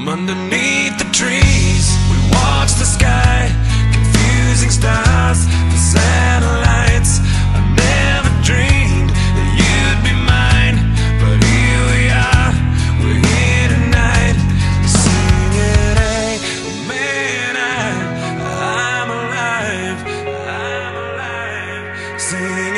From underneath the trees, we watch the sky, confusing stars, the satellites. I never dreamed that you'd be mine, but here we are, we're here tonight, singing, hey, man, I, I'm alive, I'm alive, singing.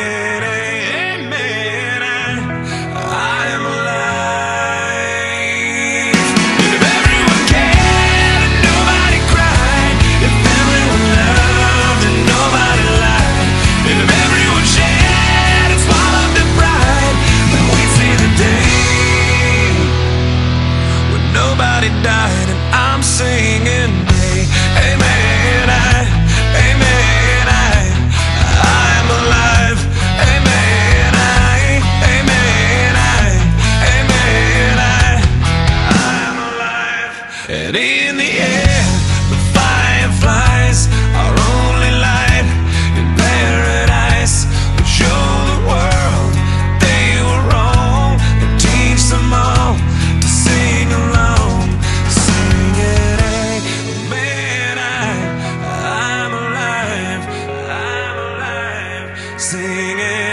singing.